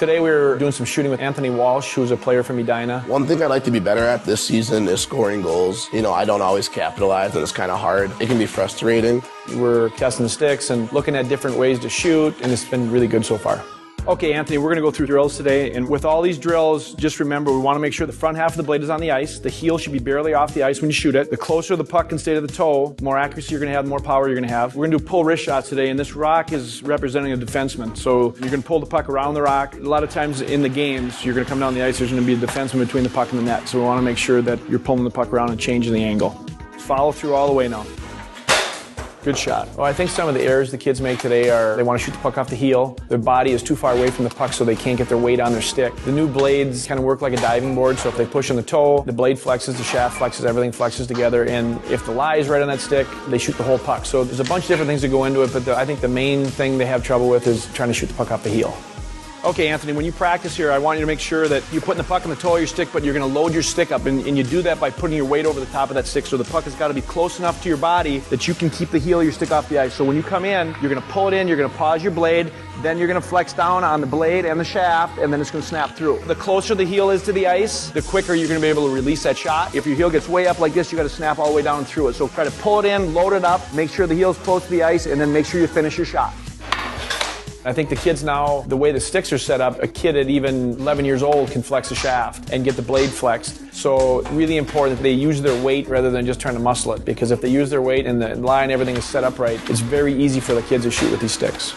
Today we were doing some shooting with Anthony Walsh, who's a player from Edina. One thing I'd like to be better at this season is scoring goals. You know, I don't always capitalize, and it's kind of hard. It can be frustrating. We're testing the sticks and looking at different ways to shoot, and it's been really good so far. Okay, Anthony, we're going to go through drills today. And with all these drills, just remember we want to make sure the front half of the blade is on the ice. The heel should be barely off the ice when you shoot it. The closer the puck can stay to the toe, the more accuracy you're going to have, the more power you're going to have. We're going to do pull wrist shots today, and this rock is representing a defenseman. So you're going to pull the puck around the rock. A lot of times in the games, you're going to come down the ice, there's going to be a defenseman between the puck and the net. So we want to make sure that you're pulling the puck around and changing the angle. Follow through all the way now. Good shot. Well, I think some of the errors the kids make today are they want to shoot the puck off the heel. Their body is too far away from the puck, so they can't get their weight on their stick. The new blades kind of work like a diving board, so if they push on the toe, the blade flexes, the shaft flexes, everything flexes together. And if the lie is right on that stick, they shoot the whole puck. So there's a bunch of different things that go into it, but the, I think the main thing they have trouble with is trying to shoot the puck off the heel. Okay, Anthony, when you practice here, I want you to make sure that you're putting the puck on the toe of your stick, but you're going to load your stick up, and, and, you do that by putting your weight over the top of that stick. So the puck has got to be close enough to your body that you can keep the heel of your stick off the ice. So when you come in, you're going to pull it in, you're going to pause your blade, then you're going to flex down on the blade and the shaft, and then it's going to snap through. The closer the heel is to the ice, the quicker you're going to be able to release that shot. If your heel gets way up like this, you got to snap all the way down through it. So try to pull it in, load it up, make sure the heel's close to the ice, and then make sure you finish your shot. I think the kids now, the way the sticks are set up, a kid at even 11 years old can flex a shaft and get the blade flexed. So really important that they use their weight rather than just trying to muscle it because if they use their weight and the line, everything is set up right, it's very easy for the kids to shoot with these sticks.